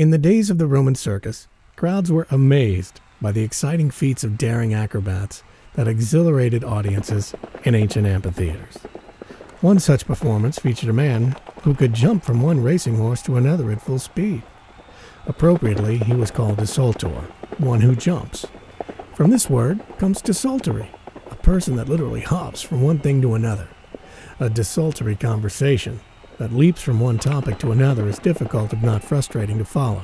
In the days of the Roman circus, crowds were amazed by the exciting feats of daring acrobats that exhilarated audiences in ancient amphitheaters. One such performance featured a man who could jump from one racing horse to another at full speed. Appropriately, he was called desultor, one who jumps. From this word comes desultory, a person that literally hops from one thing to another. A desultory conversation that leaps from one topic to another is difficult if not frustrating to follow.